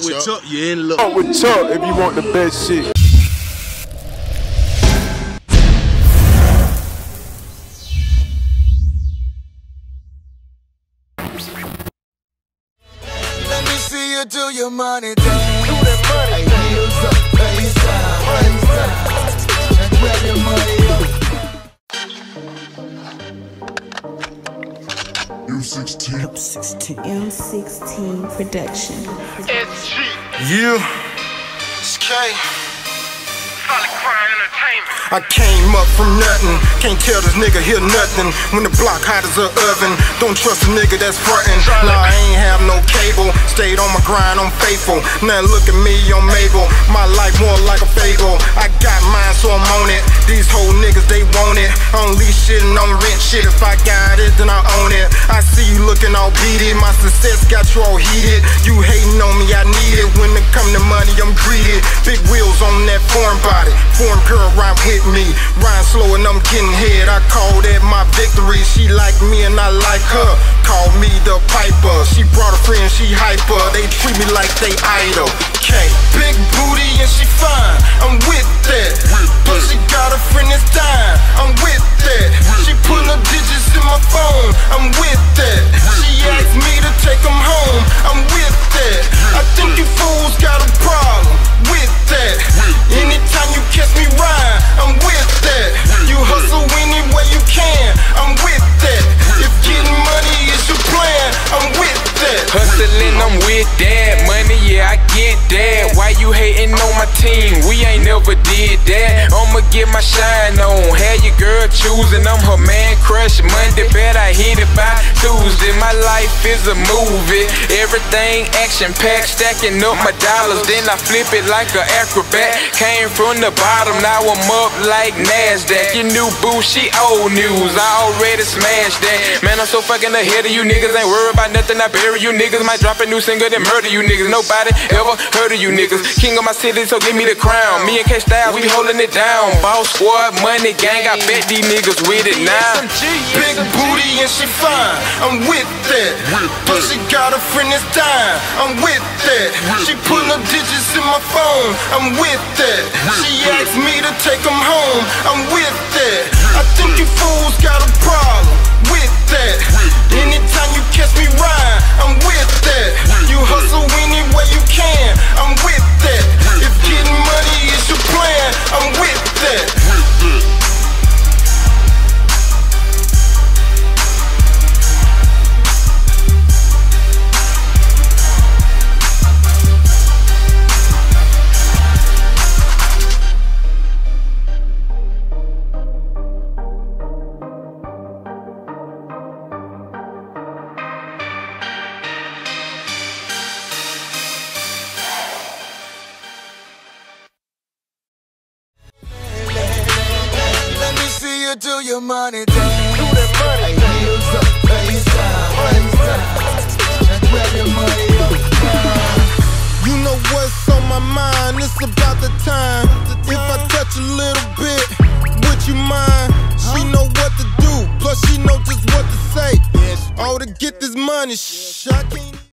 Fuck with Chuck, you in luck. Fuck with Chuck if you want the best shit. Let me see you do your money dance. Do that money. Heels up, face down, face down. And grab your money up. M16. M16 production. You. It's K. I came up from nothing. Can't tell this nigga here nothing. When the block hot as a oven. Don't trust a nigga that's frontin'. Nah, I ain't have no cable. Stayed on my grind, I'm faithful. Now look at me, I'm Mabel. My life more like a fable. I got mine, so I'm on it. These whole niggas, they want it. On lease shit and on rent shit. If I got it, then I own it. I see you looking all beady. My success got you all heated. You hating on me, I need it. When it come to money, I'm greedy. Big wheels on that foreign body. Foreign girl rhyme with me. Rhyme slow and I'm getting head. I call that my victory. She like me and I like her. Call me the piper. She brought a friend, she hyper. They treat me like they idol. K. Big booty and she fine. I'm with that. Plus she got a friend that's dying. Hustling, I'm with that. Money, yeah, I get that. Why you hating on my team? We ain't never did that. Get my shine on. Had your girl choosing, I'm her man crush. Monday, bet I hit it by Tuesday. My life is a movie. Everything action packed, stacking up my dollars. Then I flip it like an acrobat. Came from the bottom, now I'm up like NASDAQ. Your new boo, she old news. I already smashed that. Man, I'm so fucking ahead of you niggas. Ain't worried about nothing. I bury you niggas. Might drop a new single, then murder you niggas. Nobody ever heard of you niggas. King of my city, so give me the crown. Me and K Styles, we holding it down. Boss squad, money gang. I bet these niggas with it now. Big booty and she fine. I'm with that. But she got a friend that's dying. I'm with that. She put her digits in my phone. I'm with that. She asked me to take them home. I'm with that. I think you fools got a problem. You do your money dance. Do that money. Heels up, face down, down. Grab your money up. You know what's on my mind? It's about the time. If I touch a little bit, would you mind? She know what to do, plus she know just what to say. All to get this money, shh, I can't.